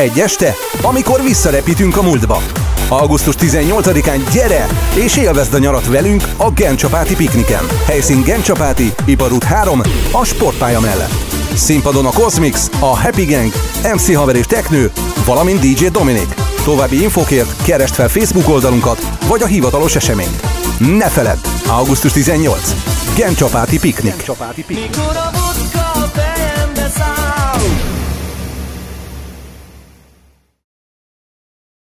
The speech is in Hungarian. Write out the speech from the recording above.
Egy este, amikor visszarepítünk a múltba. Augusztus 18-án gyere, és élvezd a nyarat velünk a Gencsapáti pikniken. Helyszín Gencsapáti, Iparút 3, a sportpálya mellett. Színpadon a Cosmix, a Happy Gang, MC Haver és Teknő, valamint DJ Dominik. További infokért keresd fel Facebook oldalunkat, vagy a hivatalos eseményt. Ne feledd! Augusztus 18. Gencsapáti piknik. Gencsapáti piknik.